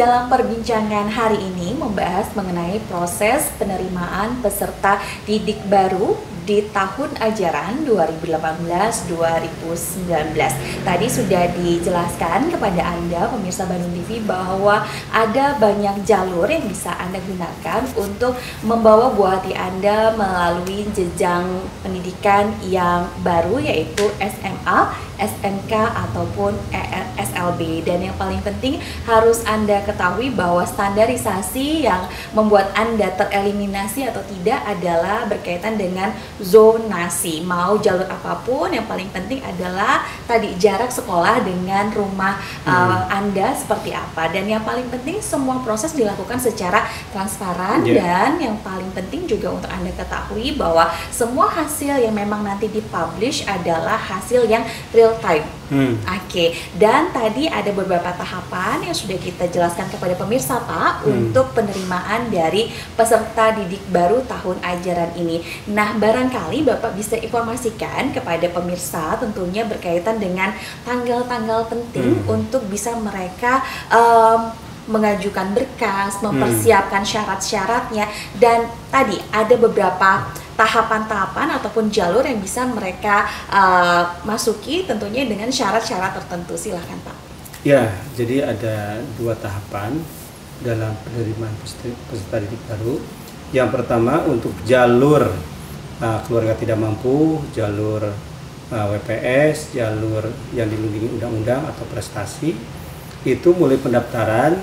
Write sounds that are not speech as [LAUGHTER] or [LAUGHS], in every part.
dalam perbincangan hari ini membahas mengenai proses penerimaan peserta didik baru di tahun ajaran 2018-2019. Tadi sudah dijelaskan kepada Anda pemirsa Bandung TV bahwa ada banyak jalur yang bisa Anda gunakan untuk membawa buah hati Anda melalui jenjang pendidikan yang baru yaitu SMA, SMK ataupun SLB dan yang paling penting harus Anda ketahui bahwa standarisasi yang membuat Anda tereliminasi atau tidak adalah berkaitan dengan zonasi mau jalur apa pun yang paling penting adalah tadi jarak sekolah dengan rumah hmm. uh, Anda seperti apa dan yang paling penting semua proses dilakukan secara transparan yeah. dan yang paling penting juga untuk Anda ketahui bahwa semua hasil yang memang nanti dipublish adalah hasil yang real time Hmm. Oke, okay. dan tadi ada beberapa tahapan yang sudah kita jelaskan kepada pemirsa Pak hmm. untuk penerimaan dari peserta didik baru tahun ajaran ini. Nah, barangkali Bapak bisa informasikan kepada pemirsa tentunya berkaitan dengan tanggal-tanggal penting hmm. untuk bisa mereka um, mengajukan berkas, mempersiapkan hmm. syarat-syaratnya dan tadi ada beberapa tahapan-tahapan ataupun jalur yang bisa mereka uh, masuki tentunya dengan syarat-syarat tertentu. Silahkan Pak. Ya, jadi ada dua tahapan dalam penerimaan peserta didik baru. Yang pertama untuk jalur uh, keluarga tidak mampu, jalur uh, eh, WPS, jalur yang dilindungi undang-undang atau prestasi, itu mulai pendaftaran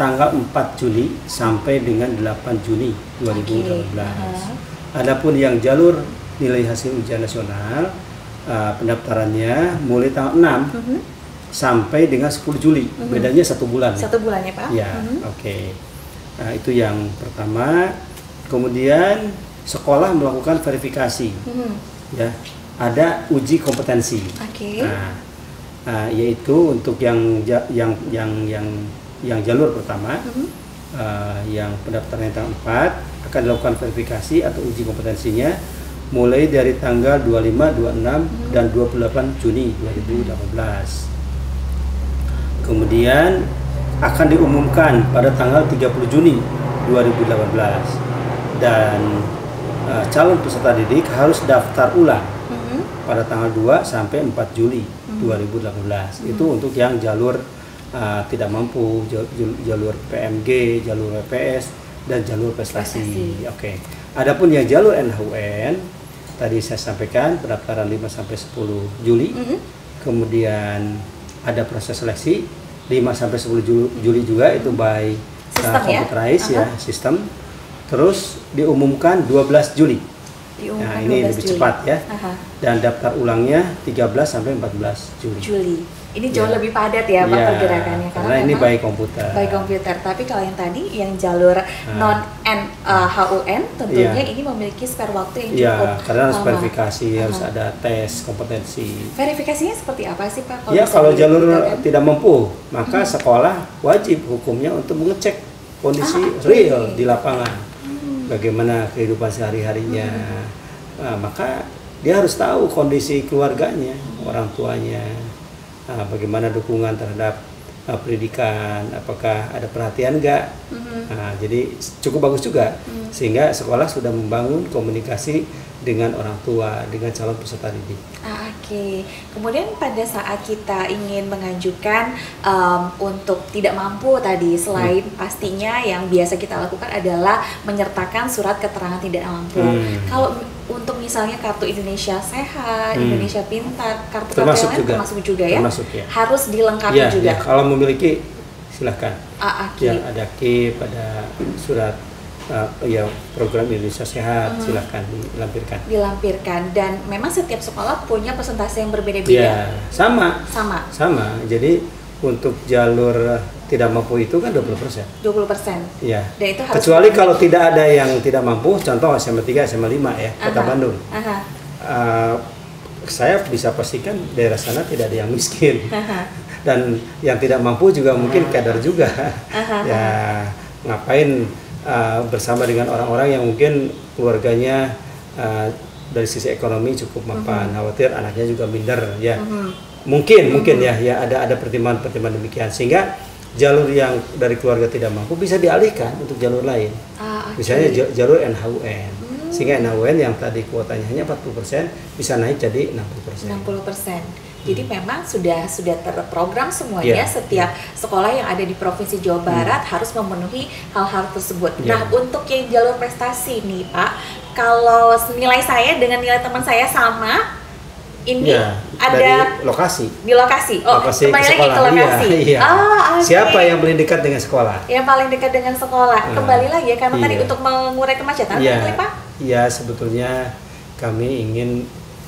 tanggal 4 Juli sampai dengan 8 Juni 2018. Okay. Uh Adapun yang jalur nilai hasil ujian nasional uh, pendaftarannya mulai tanggal 6 uh -huh. sampai dengan 10 Juli. Uh -huh. Bedanya satu bulan. Satu bulan ya Pak? Ya, uh -huh. oke. Okay. Nah, itu yang pertama. Kemudian sekolah melakukan verifikasi. Uh -huh. Ya, ada uji kompetensi. Oke. Okay. Nah, uh, yaitu untuk yang yang yang yang yang jalur pertama. Uh -huh uh, yang pendaftaran tanggal 4 akan dilakukan verifikasi atau uji kompetensinya mulai dari tanggal 25, 26 hmm. dan 28 Juni 2018. Kemudian akan diumumkan pada tanggal 30 Juni 2018 dan uh, calon peserta didik harus daftar ulang hmm. pada tanggal 2 sampai 4 Juli hmm. 2018. Hmm. Itu untuk yang jalur uh, tidak mampu jalur PMG, jalur WPS dan jalur prestasi. prestasi. Oke. Okay. Adapun yang jalur NHUN tadi saya sampaikan pendaftaran 5 sampai 10 Juli. Mm -hmm. Kemudian ada proses seleksi 5 sampai 10 Juli juga itu by uh, computerized ya, uh -huh. ya sistem. Terus diumumkan 12 Juli. Diumumkan nah, ini lebih Juli. cepat ya. Uh -huh. Dan daftar ulangnya 13 sampai 14 Juli. Juli. Ini jauh ya. lebih padat ya Pak ya, pergerakannya karena, karena ini by komputer. By komputer. Tapi kalau yang tadi yang jalur nah. non N uh, HUN tentunya ya. ini memiliki spare waktu yang iya, cukup. Karena harus verifikasi, uh -huh. harus ada tes kompetensi. Verifikasinya seperti apa sih Pak? Kalau ya kalau jalur kan? tidak mampu, maka hmm. sekolah wajib hukumnya untuk mengecek kondisi ah, okay. real di lapangan. Hmm. Bagaimana kehidupan sehari-harinya. Hmm. Nah, maka dia harus tahu kondisi keluarganya, orang tuanya uh, bagaimana dukungan terhadap uh, pendidikan, apakah ada perhatian enggak. Mm-hmm. Nah, jadi cukup bagus juga mm. sehingga sekolah sudah membangun komunikasi dengan orang tua, dengan calon peserta didik. Ah, Oke, okay. kemudian pada saat kita ingin mengajukan um, untuk tidak mampu tadi, selain hmm. pastinya yang biasa kita lakukan adalah menyertakan surat keterangan tidak mampu. Hmm. Kalau misalnya kartu Indonesia Sehat, hmm. Indonesia Pintar, kartu termasuk juga. termasuk juga ya. Termasuk ya. Harus dilengkapi ya, juga. Ya, kalau memiliki silahkan. Ah, ya, ada KIP, ada surat uh, ya program Indonesia Sehat hmm. silahkan dilampirkan. Dilampirkan dan memang setiap sekolah punya persentase yang berbeda-beda. Ya, sama. Sama. Sama. Jadi untuk jalur tidak mampu itu kan 20 persen. 20 persen. Iya. itu harus Kecuali kalau tidak ada yang tidak mampu, contoh SMA 3, SMA 5 ya, Aha. Kota Bandung. Aha. Uh, saya bisa pastikan daerah sana tidak ada yang miskin. Aha. [LAUGHS] Dan yang tidak mampu juga mungkin kader juga. Aha. ya ngapain uh, bersama dengan orang-orang yang mungkin keluarganya uh, dari sisi ekonomi cukup mapan, uh -huh. khawatir anaknya juga minder ya. Uh -huh. Mungkin mungkin ya ya ada ada pertimbangan-pertimbangan demikian sehingga jalur yang dari keluarga tidak mampu bisa dialihkan untuk jalur lain. Ah, oke. Misalnya ja- jalur NHUN. Hmm. Sehingga NHUN yang tadi kuotanya hanya 40% bisa naik jadi 60%. 60%. Jadi memang sudah sudah terprogram semuanya Iya. setiap sekolah yang ada di Provinsi Jawa Barat harus memenuhi hal-hal tersebut. Iya. Nah, untuk yang jalur prestasi nih, Pak, kalau nilai saya dengan nilai teman saya sama, ini Ya, ada dari lokasi. di lokasi. Oh, lokasi kembali ke lagi ke lokasi. Iya, iya. Ah, oke. Siapa yang paling dekat dengan sekolah? yang paling dekat dengan sekolah? Ah, Kembali lagi ya karena tadi iya. untuk mengurai kemacetan, Iya, betul, Pak? iya sebetulnya kami ingin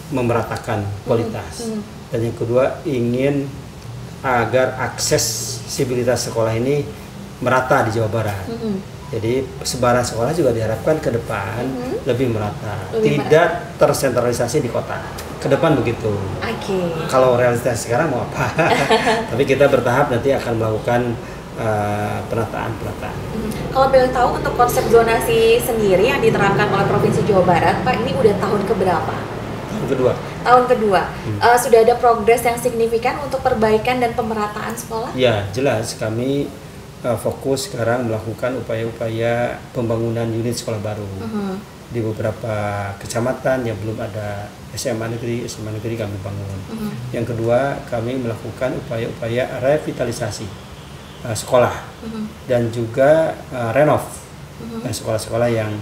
memeratakan kualitas. hmm. Dan yang kedua ingin agar aksesibilitas sekolah ini merata di Jawa Barat. Mm-mm. Jadi sebaran sekolah juga diharapkan ke depan Mhm. lebih merata, Lebih tidak tersentralisasi di kota. Ke depan begitu. Oke. Kalau realitas sekarang mau apa? [LAUGHS] Tapi kita bertahap nanti akan melakukan uh, penataan-penataan. Hmm. Kalau boleh tahu untuk konsep zonasi sendiri yang diterapkan oleh Provinsi Jawa Barat, Pak, ini udah tahun keberapa? Yang kedua, Tahun kedua. Hmm. Eh, sudah ada progres yang signifikan untuk perbaikan dan pemerataan sekolah? ya jelas kami uh, fokus sekarang melakukan upaya-upaya pembangunan unit sekolah baru Mhm. Di beberapa kecamatan yang belum ada SMA negeri, SMA negeri kami bangun. Mhm. Yang kedua, kami melakukan upaya-upaya revitalisasi uh, sekolah Mhm. dan juga uh, renov Mhm. Nah, sekolah-sekolah yang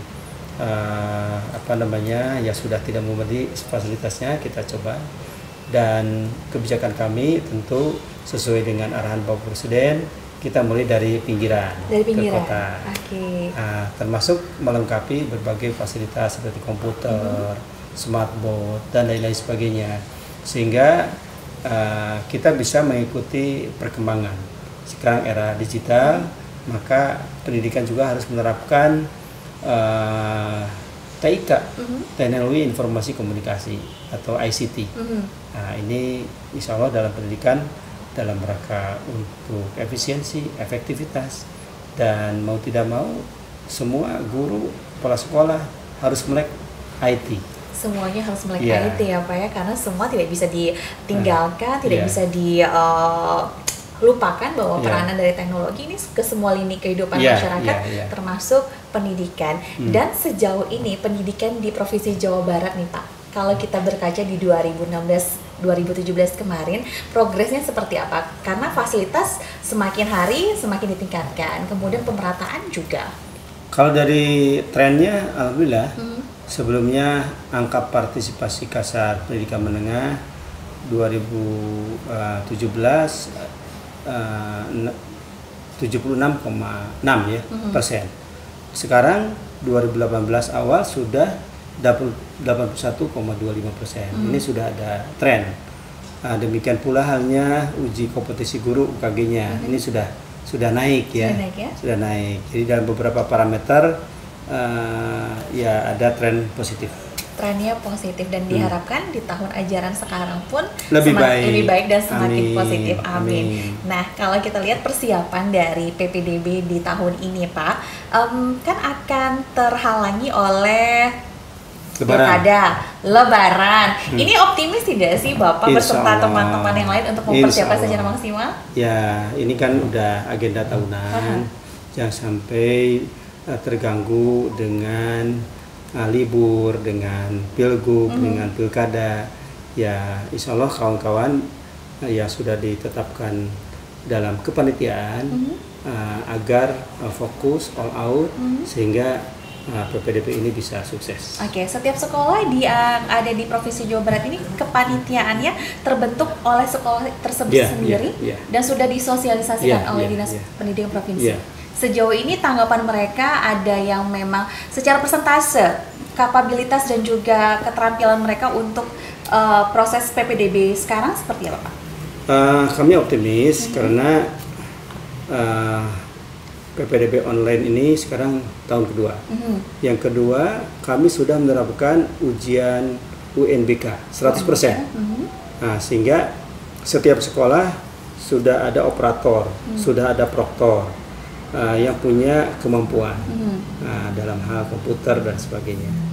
uh, apa namanya ya sudah tidak memenuhi fasilitasnya kita coba dan kebijakan kami tentu sesuai dengan arahan Bapak Presiden kita mulai dari pinggiran, Dari ke pinggiran. kota Oke. Nah, termasuk melengkapi berbagai fasilitas seperti komputer, smartboard dan lain-lain sebagainya sehingga uh, kita bisa mengikuti perkembangan sekarang era digital maka pendidikan juga harus menerapkan uh, TIK Mhm. teknologi informasi komunikasi atau ICT Mhm. nah ini insya Allah dalam pendidikan dalam rangka untuk efisiensi efektivitas dan mau tidak mau semua guru kepala sekolah harus melek IT Semuanya harus melek Iya. IT ya Pak ya, karena semua tidak bisa ditinggalkan, tidak Iya. bisa dilupakan bahwa Iya. peranan dari teknologi ini ke semua lini kehidupan Iya, masyarakat, iya, iya. termasuk pendidikan. Hmm. Dan sejauh ini pendidikan di Provinsi Jawa Barat nih Pak, kalau kita berkaca di 2016 2017 kemarin progresnya seperti apa? Karena fasilitas semakin hari semakin ditingkatkan, kemudian pemerataan juga. kalau dari trennya alhamdulillah Hmm. sebelumnya angka partisipasi kasar pendidikan menengah 2017 eh, ne- 76,6 ya Mhm. persen sekarang 2018 awal sudah 81,25 persen Hmm. ini sudah ada tren Nah, demikian pula halnya uji kompetisi guru UKG-nya Mhm. ini sudah sudah naik ya Sudah naik ya? sudah naik jadi dalam beberapa parameter eh, ya ada tren positif trennya positif dan diharapkan di tahun ajaran sekarang pun Hmm. Lebih baik. lebih baik dan semakin Amin. positif. Amin. Amin. Nah, kalau kita lihat persiapan dari PPDB di tahun ini, Pak, em, kan akan terhalangi oleh Lebaran. pilkada, Lebaran. Hmm. Ini optimis tidak sih Bapak Insya beserta teman-teman yang lain untuk mempersiapkan secara maksimal? ya ini kan udah agenda tahunan jangan sampai eh, terganggu dengan eh, libur dengan pilgub Mhm. dengan pilkada ya insya Allah kawan-kawan eh, ya sudah ditetapkan dalam kepanitiaan Mhm. eh, agar eh, fokus all out Mhm. sehingga eh, PPDB ini bisa sukses Oke, setiap sekolah di yang ada di Provinsi Jawa Barat ini kepanitiaannya terbentuk oleh sekolah tersebut Iya, sendiri iya, iya. dan sudah disosialisasikan Iya, oleh iya, Dinas iya. Pendidikan Provinsi. Iya. Sejauh ini tanggapan mereka ada yang memang secara persentase kapabilitas dan juga keterampilan mereka untuk eh, proses PPDB sekarang seperti apa, Pak? Uh, kami optimis karena uh, PPDB online ini sekarang tahun kedua. Mhm. Yang kedua, kami sudah menerapkan ujian UNBK 100%. Mhm. Nah, sehingga setiap sekolah sudah ada operator, sudah ada proktor uh, yang punya kemampuan Mhm. uh, dalam hal komputer dan sebagainya.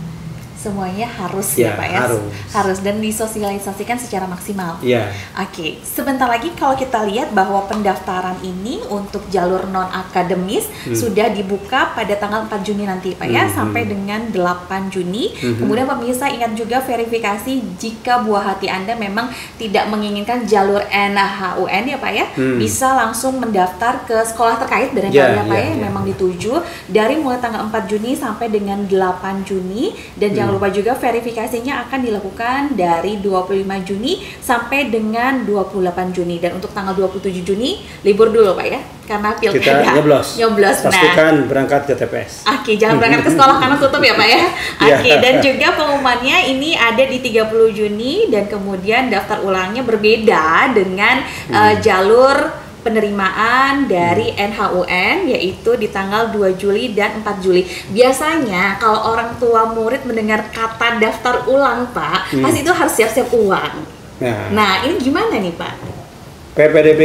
Semuanya harus ya, Ya, Pak ya. harus. Harus dan disosialisasikan secara maksimal. Iya. Oke, sebentar lagi kalau kita lihat bahwa pendaftaran ini untuk jalur non akademis Hmm. sudah dibuka pada tanggal 4 Juni nanti Pak ya Hmm. sampai dengan 8 Juni. Hmm. Kemudian pemirsa ingat juga verifikasi jika buah hati Anda memang tidak menginginkan jalur NHUN ya Pak ya, Hmm. bisa langsung mendaftar ke sekolah terkait barangkali Ya, ya Pak ya, ya, yang ya, memang ya. dituju dari mulai tanggal 4 Juni sampai dengan 8 Juni dan jangan Hmm. Lupa juga verifikasinya akan dilakukan dari 25 Juni sampai dengan 28 Juni dan untuk tanggal 27 Juni libur dulu Pak ya karena pilkada Kita nyoblos. nyoblos nah Pastikan berangkat ke TPS. Oke, jangan berangkat ke sekolah karena tutup ya Pak ya. [LAUGHS] Iya. Oke, dan juga pengumumannya ini ada di 30 Juni dan kemudian daftar ulangnya berbeda dengan Hmm. eh, jalur penerimaan dari NHUN yaitu di tanggal 2 Juli dan 4 Juli. Biasanya kalau orang tua murid mendengar kata daftar ulang, Pak, Hmm. pasti itu harus siap-siap uang. Nah, Nah, ini gimana nih, Pak? PPDB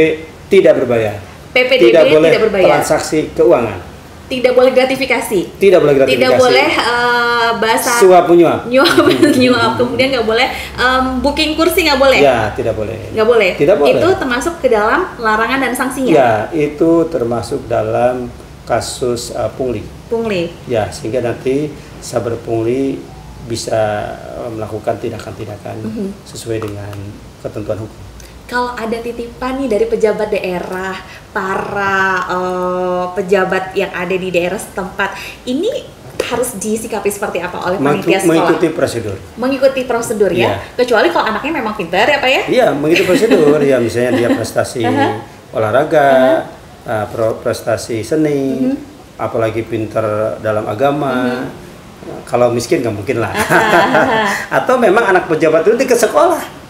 tidak berbayar. PPDB tidak boleh berbayar. transaksi keuangan. Tidak boleh gratifikasi. Tidak boleh gratifikasi. Tidak boleh eh, bahasa suap menyuap. nyuap [LAUGHS] nyuap kemudian nggak boleh em, booking kursi nggak boleh Ya, tidak boleh. nggak boleh Tidak boleh. itu termasuk ke dalam larangan dan sanksinya Ya, itu termasuk dalam kasus uh, pungli. pungli Ya, sehingga nanti saber pungli bisa uh, melakukan tindakan-tindakan Mhm. sesuai dengan ketentuan hukum. Kalau ada titipan nih dari pejabat daerah para eh, pejabat yang ada di daerah setempat ini harus disikapi seperti apa oleh panitia sekolah Mengikuti prosedur. mengikuti prosedur ya Iya. kecuali kalau anaknya memang pintar ya pak ya Iya, mengikuti prosedur. [LAUGHS] ya, misalnya dia prestasi olahraga, uh, pro- prestasi seni, Mhm. apalagi pinter dalam agama. Kalau miskin nggak mungkin lah. [LAUGHS] Atau memang anak pejabat itu ke sekolah.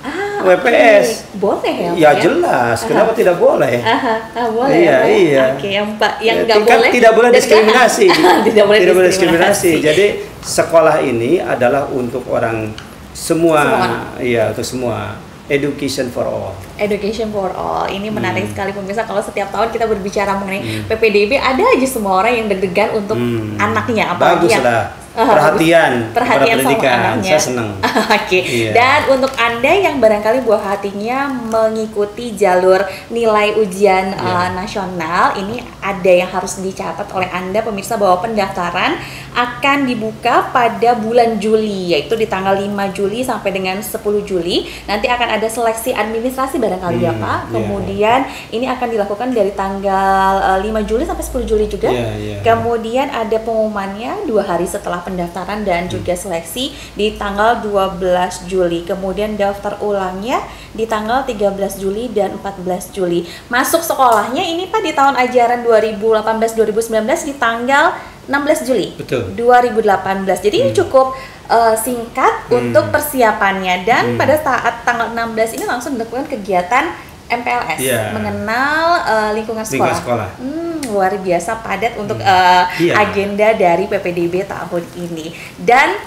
WPS. boleh ya Ya Pak jelas, kenapa tidak boleh? Aha, ah, boleh Iya, ya, iya. Oke, yang Pak yang Ya, boleh tidak boleh diskriminasi. [LAUGHS] tidak boleh Tidak diskriminasi. diskriminasi. Jadi sekolah ini adalah untuk orang semua, Semua. iya untuk semua. Education for all. Education for all. Ini menarik Hmm. sekali pemirsa kalau setiap tahun kita berbicara mengenai PPDB ada aja semua orang yang deg-degan untuk Hmm. anaknya apalagi Bagus yang lah. Ah, Perhatian, perhatian sama anaknya. Saya senang. [LAUGHS] Oke. Iya. Dan untuk Anda yang barangkali buah hatinya mengikuti jalur nilai ujian Iya. uh, nasional, ini ada yang harus dicatat oleh Anda pemirsa bahwa pendaftaran akan dibuka pada bulan Juli yaitu di tanggal 5 Juli sampai dengan 10 Juli. Nanti akan ada seleksi administrasi barangkali ya, Hmm, Pak. iya. Kemudian ini akan dilakukan dari tanggal uh, 5 Juli sampai 10 Juli juga. Iya, iya. Kemudian ada pengumumannya dua hari setelah pendaftaran dan juga seleksi di tanggal 12 Juli. Kemudian daftar ulangnya di tanggal 13 Juli dan 14 Juli. Masuk sekolahnya ini Pak di tahun ajaran 2018-2019 di tanggal 16 Juli. Betul. 2018. Jadi ini Hmm. cukup uh, singkat Hmm. untuk persiapannya dan Hmm. pada saat tanggal 16 ini langsung dilakukan kegiatan MPLS Iya. mengenal uh, lingkungan sekolah. Lingkungan sekolah. Hmm, luar biasa padat untuk uh, Iya. agenda dari PPDB tahun ini. Dan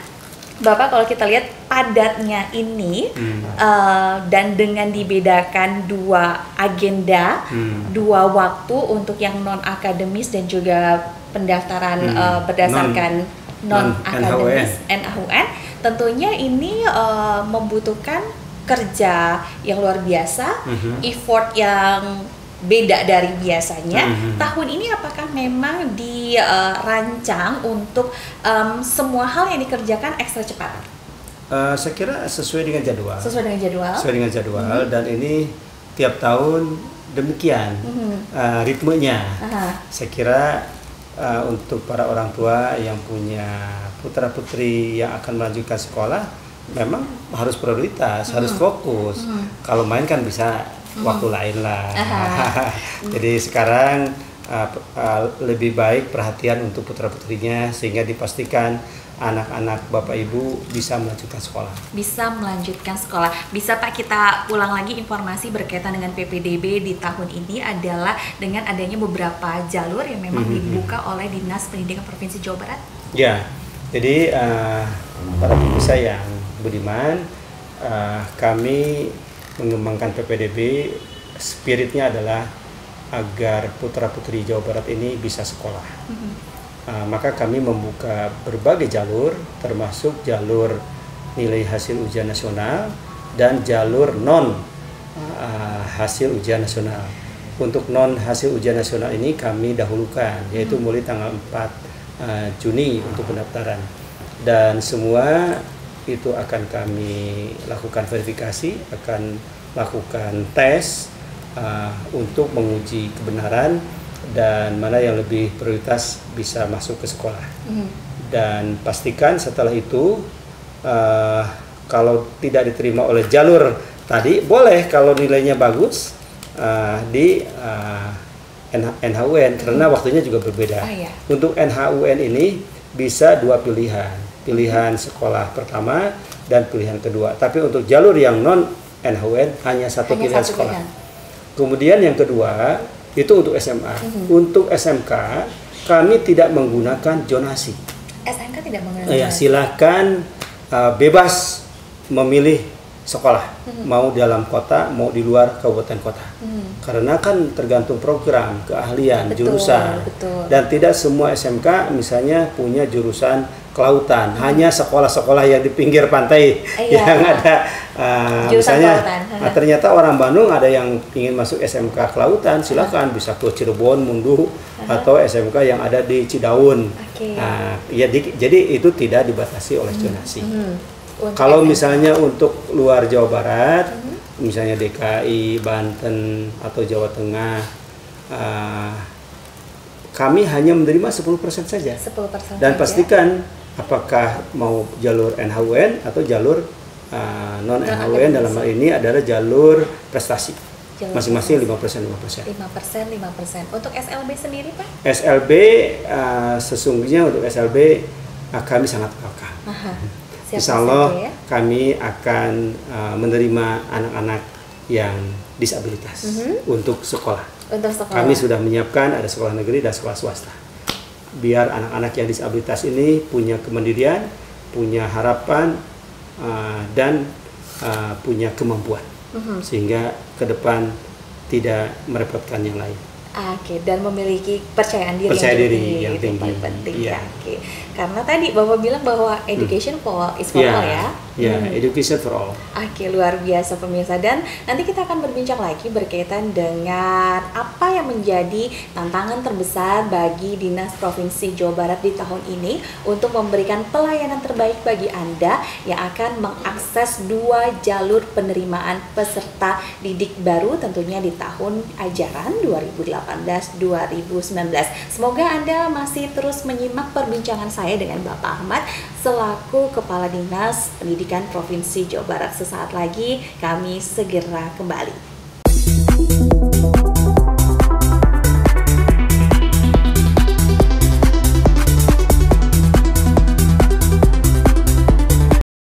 Bapak kalau kita lihat padatnya ini Hmm. uh, dan dengan dibedakan dua agenda, Hmm. dua waktu untuk yang non akademis dan juga pendaftaran Hmm. uh, berdasarkan non non-NHUN. akademis NHUN, tentunya ini uh, membutuhkan kerja yang luar biasa, Mhm. effort yang beda dari biasanya. Mhm. Tahun ini apakah memang dirancang untuk em, semua hal yang dikerjakan ekstra cepat Eh, saya kira sesuai dengan jadwal. sesuai dengan jadwal? Sesuai dengan jadwal dan ini tiap tahun demikian Mhm. eh, ritmenya. Aha. Saya kira eh, untuk para orang tua yang punya putra putri yang akan melanjutkan sekolah, memang harus prioritas, harus fokus. Kalau main kan bisa waktu lain lah. [LAUGHS] Jadi sekarang p- eh, lebih baik perhatian untuk putra putrinya sehingga dipastikan anak-anak bapak ibu bisa melanjutkan sekolah. bisa melanjutkan sekolah. Bisa Pak kita ulang lagi informasi berkaitan dengan PPDB di tahun ini adalah dengan adanya beberapa jalur yang memang Mhm. dibuka oleh Dinas Pendidikan Provinsi Jawa Barat. Ya, jadi eh, para pemirsa yang budiman, eh, kami mengembangkan PPDB, spiritnya adalah agar putra putri Jawa Barat ini bisa sekolah. Uh, maka kami membuka berbagai jalur termasuk jalur nilai hasil ujian nasional dan jalur non uh, hasil ujian nasional. Untuk non hasil ujian nasional ini kami dahulukan yaitu mulai tanggal 4 uh, Juni untuk pendaftaran dan semua itu akan kami lakukan verifikasi, akan lakukan tes uh, untuk menguji kebenaran dan mana yang lebih prioritas bisa masuk ke sekolah. Mm. Dan pastikan setelah itu uh, kalau tidak diterima oleh jalur tadi boleh kalau nilainya bagus uh, di uh, NHUN karena waktunya juga berbeda. Oh, iya. Untuk NHUN ini bisa dua pilihan, pilihan sekolah pertama dan pilihan kedua. Tapi untuk jalur yang non NHUN hanya satu hanya pilihan satu sekolah. Pilihan. Kemudian yang kedua itu untuk SMA. Mm -hmm. Untuk SMK kami tidak menggunakan jonasi. SMK tidak menggunakan. Ya, silakan uh, bebas memilih sekolah hmm. mau dalam kota mau di luar kabupaten kota hmm. karena kan tergantung program keahlian betul, jurusan betul. dan tidak semua SMK misalnya punya jurusan kelautan hmm. hanya sekolah-sekolah yang di pinggir pantai eh, yang ada uh, misalnya nah, ternyata orang Bandung ada yang ingin masuk SMK kelautan silakan hmm. bisa ke Cirebon Mundu hmm. atau SMK yang ada di Cidaun okay. nah, ya di, jadi itu tidak dibatasi oleh zonasi hmm. hmm. Kalau misalnya untuk luar Jawa Barat, mm -hmm. misalnya DKI, Banten atau Jawa Tengah, uh, kami hanya menerima 10% saja. 10% Dan saja. pastikan apakah mau jalur NHUN atau jalur uh, non NHUN dalam hal ini adalah jalur prestasi. Masing-masing lima persen lima persen. Lima persen lima persen. Untuk SLB sendiri pak? SLB uh, sesungguhnya untuk SLB uh, kami sangat welcome. Insya Allah ya? kami akan uh, menerima anak-anak yang disabilitas mm -hmm. untuk sekolah. Untuk sekolah. Kami sudah menyiapkan ada sekolah negeri dan sekolah swasta. Biar anak-anak yang disabilitas ini punya kemandirian, punya harapan uh, dan uh, punya kemampuan, mm -hmm. sehingga ke depan tidak merepotkan yang lain. Oke, dan memiliki percayaan diri Percaya yang tinggi, diri yang tinggi. paling penting. Yeah. Oke, karena tadi bapak bilang bahwa education hmm. for is for yeah. all ya. Ya, yeah, hmm. education for all. Oke, luar biasa pemirsa dan nanti kita akan berbincang lagi berkaitan dengan apa yang menjadi tantangan terbesar bagi Dinas Provinsi Jawa Barat di tahun ini untuk memberikan pelayanan terbaik bagi Anda yang akan mengakses dua jalur penerimaan peserta didik baru tentunya di tahun ajaran 2018-2019. Semoga Anda masih terus menyimak perbincangan saya dengan Bapak Ahmad selaku Kepala Dinas Pendidikan Provinsi Jawa Barat. Sesaat lagi kami segera kembali.